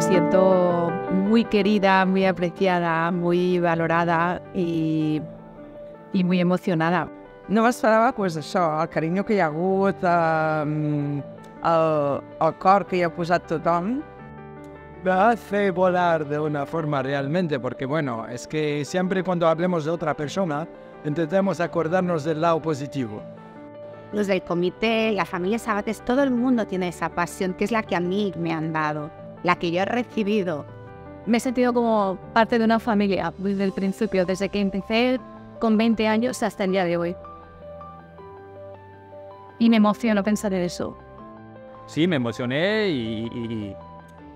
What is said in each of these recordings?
me siento muy querida, muy apreciada, muy valorada i, i muy emocionada. No m'esperava pues, això, el carinyo que hi ha hagut, eh, el, el cor que hi ha posat tothom. Me hace volar de una forma realmente, porque bueno, es que siempre cuando hablemos de otra persona, intentemos acordarnos del lado positivo. Los del comité, la familia Sabates, todo el mundo tiene esa pasión que es la que a mí me han dado, la que yo he recibido. Me he sentido como parte de una familia desde el principio, desde que empecé con 20 años hasta el día de hoy. Y me emociono pensar en eso. Sí, me emocioné y, y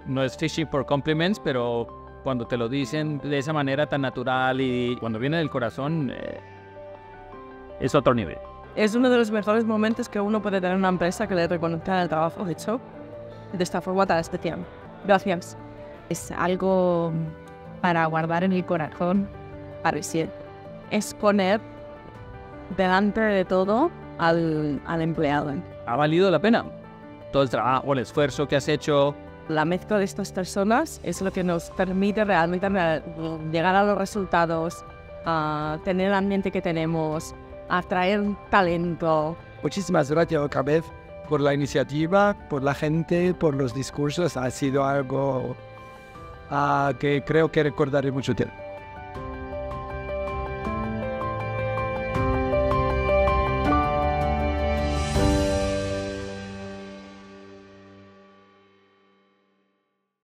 no es fishing for compliments, pero cuando te lo dicen de esa manera tan natural y cuando viene del corazón, eh, es otro nivel. Es uno de los mejores momentos que uno puede tener en una empresa que le reconozca el trabajo hecho de esta forma tan especial. Gracias. Es algo para guardar en el corazón para siempre. Es poner delante de todo al, al empleado. Ha valido la pena. Todo el trabajo, el esfuerzo que has hecho, la mezcla de estas personas es lo que nos permite realmente llegar a los resultados, a tener el ambiente que tenemos, atraer talento. Muchísimas gracias otra vez por la iniciativa, por la gente, por los discursos. Ha sido algo uh, que creo que recordaré mucho tiempo.